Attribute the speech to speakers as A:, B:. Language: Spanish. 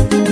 A: you.